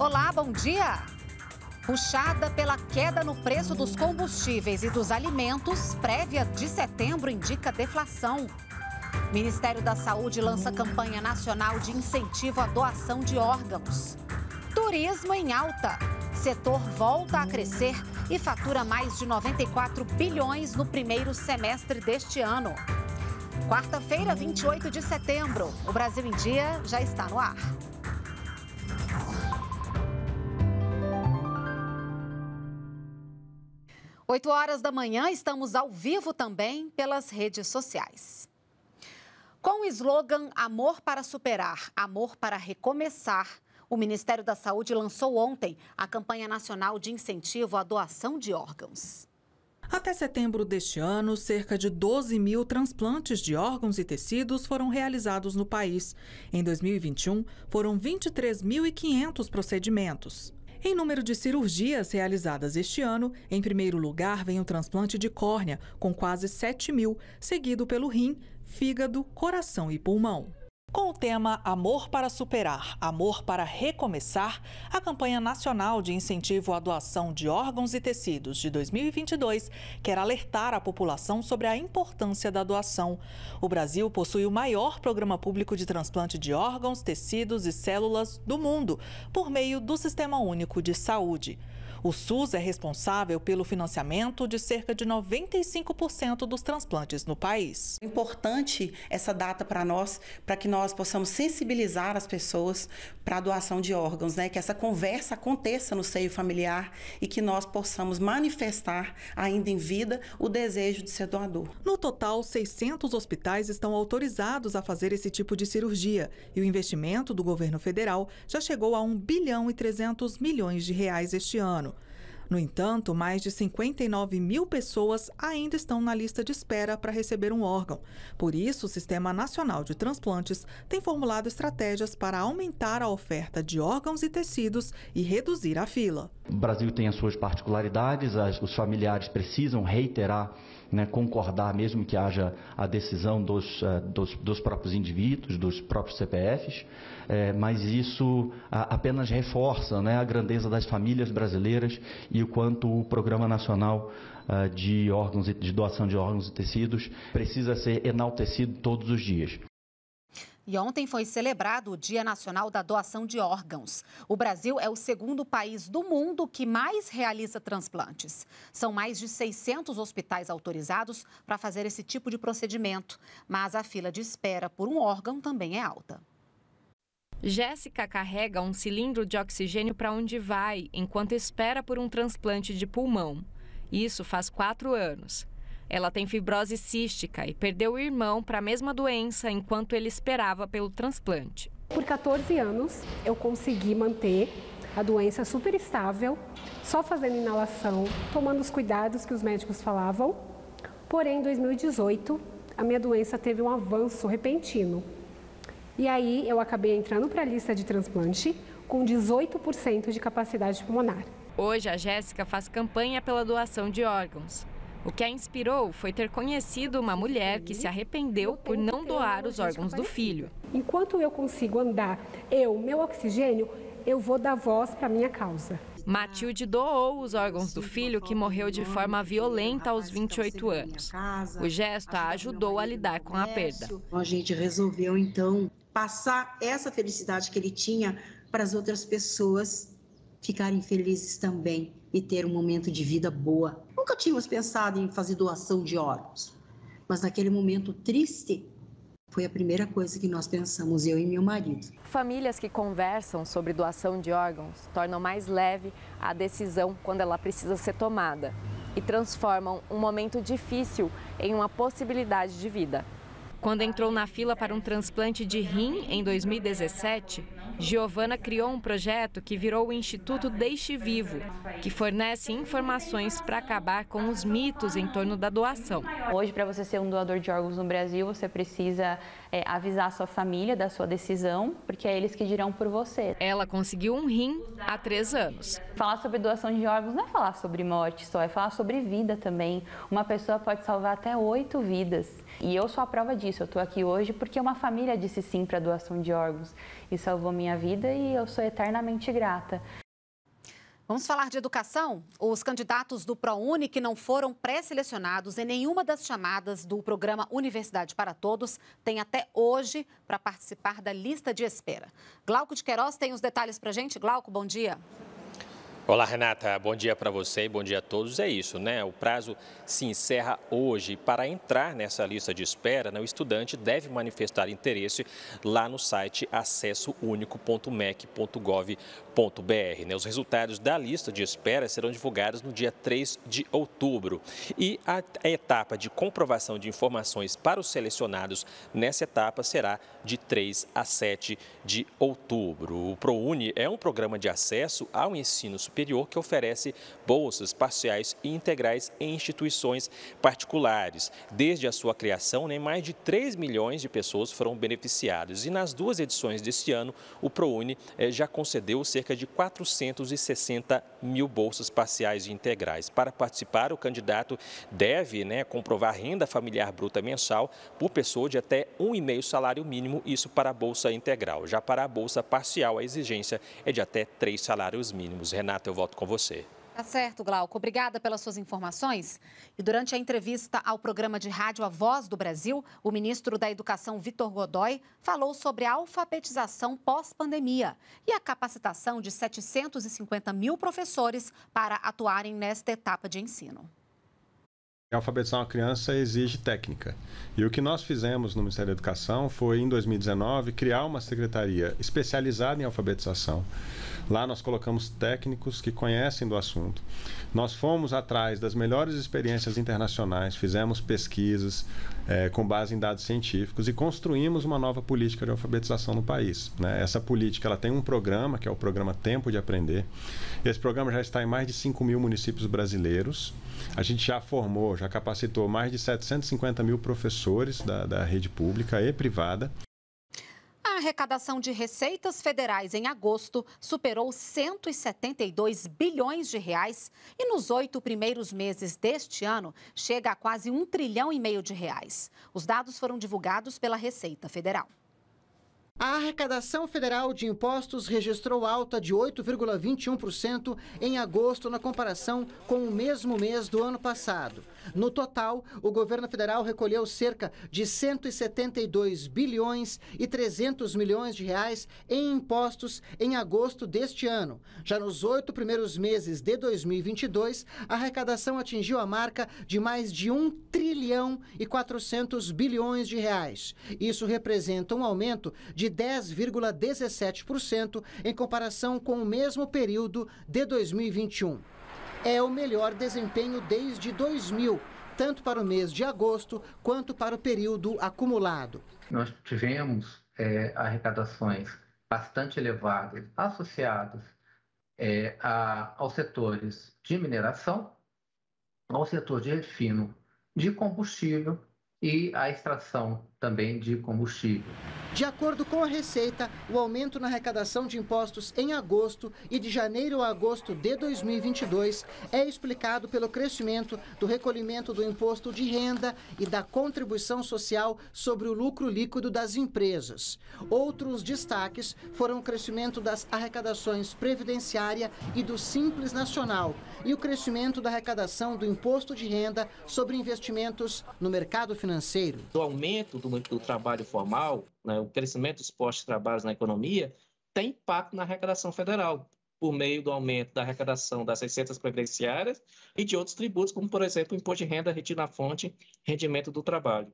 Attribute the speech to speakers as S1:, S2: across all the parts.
S1: Olá, bom dia! Puxada pela queda no preço dos combustíveis e dos alimentos, prévia de setembro indica deflação. Ministério da Saúde lança campanha nacional de incentivo à doação de órgãos. Turismo em alta. Setor volta a crescer e fatura mais de 94 bilhões no primeiro semestre deste ano. Quarta-feira, 28 de setembro. O Brasil em Dia já está no ar. Oito horas da manhã, estamos ao vivo também pelas redes sociais. Com o slogan Amor para Superar, Amor para Recomeçar, o Ministério da Saúde lançou ontem a campanha nacional de incentivo à doação de órgãos.
S2: Até setembro deste ano, cerca de 12 mil transplantes de órgãos e tecidos foram realizados no país. Em 2021, foram 23.500 procedimentos. Em número de cirurgias realizadas este ano, em primeiro lugar vem o transplante de córnea, com quase 7 mil, seguido pelo rim, fígado, coração e pulmão. Com o tema Amor para Superar, Amor para Recomeçar, a campanha nacional de incentivo à doação de órgãos e tecidos de 2022 quer alertar a população sobre a importância da doação. O Brasil possui o maior programa público de transplante de órgãos, tecidos e células do mundo, por meio do Sistema Único de Saúde. O SUS é responsável pelo financiamento de cerca de 95% dos transplantes no país.
S3: É importante essa data para nós, para que nós possamos sensibilizar as pessoas para a doação de órgãos, né? Que essa conversa aconteça no seio familiar e que nós possamos manifestar ainda em vida o desejo de ser doador.
S2: No total, 600 hospitais estão autorizados a fazer esse tipo de cirurgia e o investimento do governo federal já chegou a 1 bilhão e 300 milhões de reais este ano. No entanto, mais de 59 mil pessoas ainda estão na lista de espera para receber um órgão. Por isso, o Sistema Nacional de Transplantes tem formulado estratégias para aumentar a oferta de órgãos e tecidos e reduzir a fila.
S4: O Brasil tem as suas particularidades, os familiares precisam reiterar né, concordar, mesmo que haja a decisão dos, uh, dos, dos, próprios indivíduos, dos próprios CPFs, é, mas isso apenas reforça né, a grandeza das famílias brasileiras e o quanto o Programa Nacional uh, de, órgãos, de doação de órgãos e tecidos precisa ser enaltecido todos os dias.
S1: E ontem foi celebrado o Dia Nacional da Doação de Órgãos. O Brasil é o segundo país do mundo que mais realiza transplantes. São mais de 600 hospitais autorizados para fazer esse tipo de procedimento, mas a fila de espera por um órgão também é alta.
S5: Jéssica carrega um cilindro de oxigênio para onde vai, enquanto espera por um transplante de pulmão. Isso faz quatro anos. Ela tem fibrose cística e perdeu o irmão para a mesma doença enquanto ele esperava pelo transplante.
S6: Por 14 anos, eu consegui manter a doença super estável, só fazendo inalação, tomando os cuidados que os médicos falavam. Porém, em 2018, a minha doença teve um avanço repentino. E aí eu acabei entrando para a lista de transplante com 18% de capacidade pulmonar.
S5: Hoje a Jéssica faz campanha pela doação de órgãos. O que a inspirou foi ter conhecido uma mulher que se arrependeu por não doar os órgãos do filho.
S6: Enquanto eu consigo andar, eu, meu oxigênio, eu vou dar voz para minha causa.
S5: Matilde doou os órgãos do filho que morreu de forma violenta aos 28 anos. O gesto a ajudou a lidar com a perda.
S7: A gente resolveu então passar essa felicidade que ele tinha para as outras pessoas ficarem felizes também e ter um momento de vida boa. Nunca tínhamos pensado em fazer doação de órgãos, mas naquele momento triste foi a primeira coisa que nós pensamos, eu e meu marido.
S5: Famílias que conversam sobre doação de órgãos tornam mais leve a decisão quando ela precisa ser tomada e transformam um momento difícil em uma possibilidade de vida. Quando entrou na fila para um transplante de rim em 2017, Giovana criou um projeto que virou o Instituto Deixe Vivo, que fornece informações para acabar com os mitos em torno da doação.
S8: Hoje, para você ser um doador de órgãos no Brasil, você precisa é, avisar a sua família da sua decisão, porque é eles que dirão por você.
S5: Ela conseguiu um rim há três anos.
S8: Falar sobre doação de órgãos não é falar sobre morte só, é falar sobre vida também. Uma pessoa pode salvar até oito vidas. E eu sou a prova disso. Eu estou aqui hoje porque uma família disse sim para a doação de órgãos e salvou minha vida e eu sou eternamente grata.
S1: Vamos falar de educação? Os candidatos do ProUni que não foram pré-selecionados em nenhuma das chamadas do programa Universidade para Todos têm até hoje para participar da lista de espera. Glauco de Queiroz tem os detalhes para gente. Glauco, bom dia.
S9: Olá, Renata. Bom dia para você e bom dia a todos. É isso, né? O prazo se encerra hoje. Para entrar nessa lista de espera, né, o estudante deve manifestar interesse lá no site acessounico.mec.gov.br. Né? Os resultados da lista de espera serão divulgados no dia 3 de outubro. E a etapa de comprovação de informações para os selecionados nessa etapa será de 3 a 7 de outubro. O ProUni é um programa de acesso ao ensino superior superior que oferece bolsas parciais e integrais em instituições particulares. Desde a sua criação, nem mais de 3 milhões de pessoas foram beneficiadas. E nas duas edições deste ano, o ProUni eh, já concedeu cerca de 460 mil bolsas parciais e integrais. Para participar, o candidato deve né, comprovar renda familiar bruta mensal por pessoa de até um e meio salário mínimo, isso para a bolsa integral. Já para a bolsa parcial, a exigência é de até três salários mínimos. Renata, eu volto com você.
S1: Tá certo, Glauco. Obrigada pelas suas informações. E durante a entrevista ao programa de rádio A Voz do Brasil, o ministro da Educação, Vitor Godoy, falou sobre a alfabetização pós-pandemia e a capacitação de 750 mil professores para atuarem nesta etapa de ensino.
S10: Alfabetizar uma criança exige técnica. E o que nós fizemos no Ministério da Educação foi, em 2019, criar uma secretaria especializada em alfabetização. Lá nós colocamos técnicos que conhecem do assunto. Nós fomos atrás das melhores experiências internacionais, fizemos pesquisas é, com base em dados científicos e construímos uma nova política de alfabetização no país. Né? Essa política ela tem um programa, que é o programa Tempo de Aprender. Esse programa já está em mais de 5 mil municípios brasileiros. A gente já formou, já capacitou mais de 750 mil professores da, da rede pública e privada.
S1: A arrecadação de receitas federais em agosto superou 172 bilhões de reais e nos oito primeiros meses deste ano chega a quase um trilhão e meio de reais. Os dados foram divulgados pela Receita Federal.
S11: A arrecadação federal de impostos registrou alta de 8,21% em agosto na comparação com o mesmo mês do ano passado. No total, o governo federal recolheu cerca de 172 bilhões e 300 milhões de reais em impostos em agosto deste ano. Já nos oito primeiros meses de 2022, a arrecadação atingiu a marca de mais de 1 trilhão e 400 bilhões de reais. Isso representa um aumento de 10,17% em comparação com o mesmo período de 2021. É o melhor desempenho desde 2000, tanto para o mês de agosto quanto para o período acumulado.
S12: Nós tivemos é, arrecadações bastante elevadas associadas é, a, aos setores de mineração, ao setor de refino de combustível e a extração também de combustível.
S11: De acordo com a Receita, o aumento na arrecadação de impostos em agosto e de janeiro a agosto de 2022 é explicado pelo crescimento do recolhimento do imposto de renda e da contribuição social sobre o lucro líquido das empresas. Outros destaques foram o crescimento das arrecadações previdenciária e do Simples Nacional e o crescimento da arrecadação do imposto de renda sobre investimentos no mercado financeiro.
S13: O aumento do, do trabalho formal né, o crescimento dos postos de trabalho na economia, tem impacto na arrecadação federal, por meio do aumento da arrecadação das receitas previdenciárias e de outros tributos, como, por exemplo, o imposto de renda retido na fonte, rendimento do trabalho.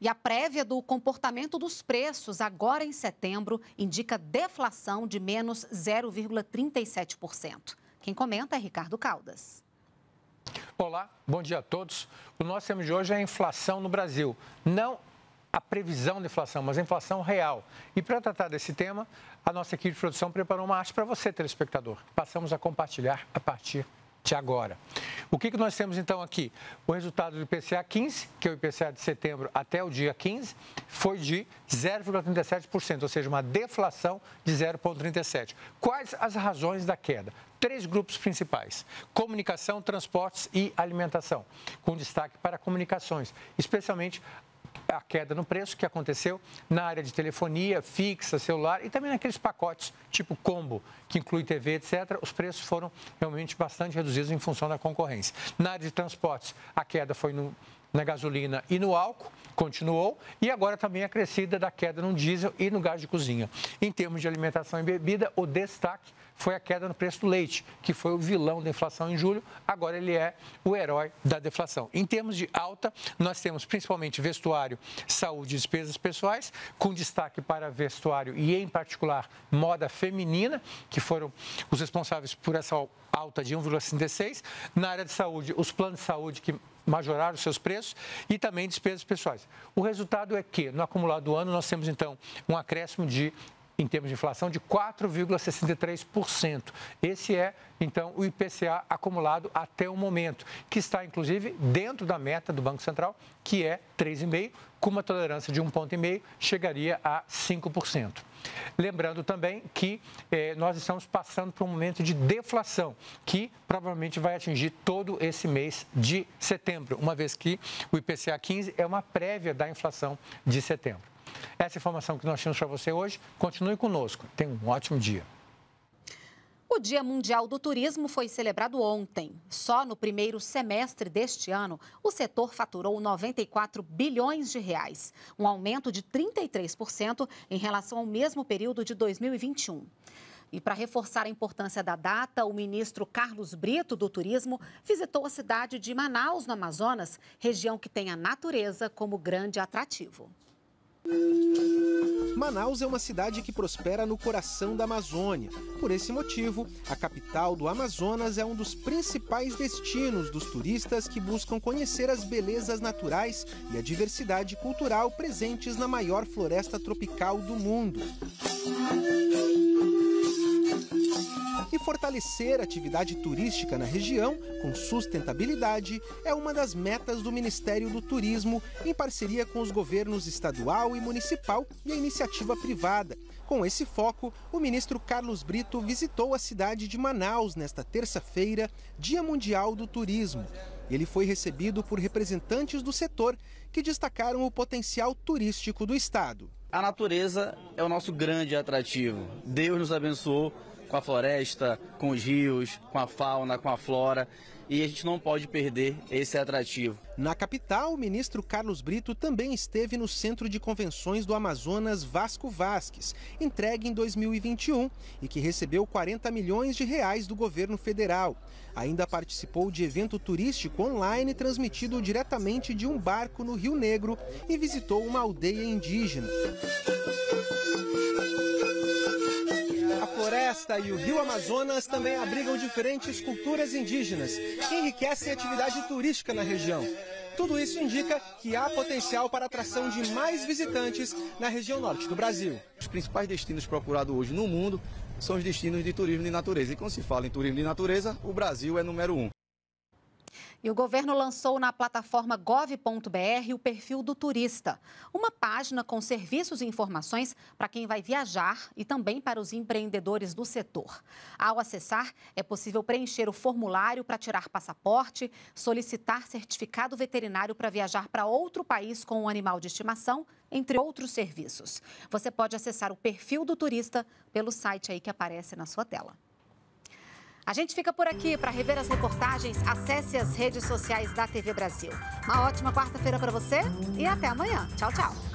S1: E a prévia do comportamento dos preços agora em setembro indica deflação de menos 0,37%. Quem comenta é Ricardo Caldas.
S14: Olá, bom dia a todos. O nosso tema de hoje é a inflação no Brasil. Não a previsão de inflação, mas a inflação real. E para tratar desse tema, a nossa equipe de produção preparou uma arte para você, telespectador. Passamos a compartilhar a partir de agora. O que, que nós temos então aqui? O resultado do IPCA 15, que é o IPCA de setembro até o dia 15, foi de 0,37%, ou seja, uma deflação de 0,37%. Quais as razões da queda? Três grupos principais: comunicação, transportes e alimentação, com destaque para comunicações, especialmente a queda no preço que aconteceu na área de telefonia fixa, celular e também naqueles pacotes tipo combo, que inclui TV, etc. Os preços foram realmente bastante reduzidos em função da concorrência. Na área de transportes, a queda foi no, na gasolina e no álcool, continuou, e agora também a crescida da queda no diesel e no gás de cozinha. Em termos de alimentação e bebida, o destaque foi a queda no preço do leite, que foi o vilão da inflação em julho, agora ele é o herói da deflação. Em termos de alta, nós temos principalmente vestuário, saúde e despesas pessoais, com destaque para vestuário e, em particular, moda feminina, que foram os responsáveis por essa alta de 1,56. Na área de saúde, os planos de saúde que majoraram seus preços e também despesas pessoais. O resultado é que, no acumulado do ano, nós temos então um acréscimo de em termos de inflação, de 4,63%. Esse é, então, o IPCA acumulado até o momento, que está, inclusive, dentro da meta do Banco Central, que é 3,5%, com uma tolerância de 1,5%, chegaria a 5%. Lembrando também que eh, nós estamos passando por um momento de deflação, que provavelmente vai atingir todo esse mês de setembro, uma vez que o IPCA 15 é uma prévia da inflação de setembro. Essa informação que nós tínhamos para você hoje. Continue conosco. Tenha um ótimo dia.
S1: O Dia Mundial do Turismo foi celebrado ontem. Só no primeiro semestre deste ano, o setor faturou 94 bilhões de reais, um aumento de 33% em relação ao mesmo período de 2021. E para reforçar a importância da data, o ministro Carlos Brito do Turismo visitou a cidade de Manaus, no Amazonas, região que tem a natureza como grande atrativo.
S15: Manaus é uma cidade que prospera no coração da Amazônia. Por esse motivo, a capital do Amazonas é um dos principais destinos dos turistas que buscam conhecer as belezas naturais e a diversidade cultural presentes na maior floresta tropical do mundo. Fortalecer a atividade turística na região com sustentabilidade é uma das metas do Ministério do Turismo, em parceria com os governos estadual e municipal e a iniciativa privada. Com esse foco, o ministro Carlos Brito visitou a cidade de Manaus nesta terça-feira, Dia Mundial do Turismo. Ele foi recebido por representantes do setor que destacaram o potencial turístico do estado.
S16: A natureza é o nosso grande atrativo. Deus nos abençoou com a floresta, com os rios, com a fauna, com a flora. E a gente não pode perder esse atrativo.
S15: Na capital, o ministro Carlos Brito também esteve no Centro de Convenções do Amazonas Vasco Vasques, entregue em 2021 e que recebeu 40 milhões de reais do governo federal. Ainda participou de evento turístico online transmitido diretamente de um barco no Rio Negro e visitou uma aldeia indígena. Floresta e o rio Amazonas também abrigam diferentes culturas indígenas, que enriquecem a atividade turística na região. Tudo isso indica que há potencial para atração de mais visitantes na região norte do Brasil.
S17: Os principais destinos procurados hoje no mundo são os destinos de turismo de natureza. E quando se fala em turismo de natureza, o Brasil é número um.
S1: E o governo lançou na plataforma gov.br o perfil do turista, uma página com serviços e informações para quem vai viajar e também para os empreendedores do setor. Ao acessar, é possível preencher o formulário para tirar passaporte, solicitar certificado veterinário para viajar para outro país com um animal de estimação, entre outros serviços. Você pode acessar o perfil do turista pelo site aí que aparece na sua tela. A gente fica por aqui. Para rever as reportagens, acesse as redes sociais da TV Brasil. Uma ótima quarta-feira para você e até amanhã. Tchau, tchau.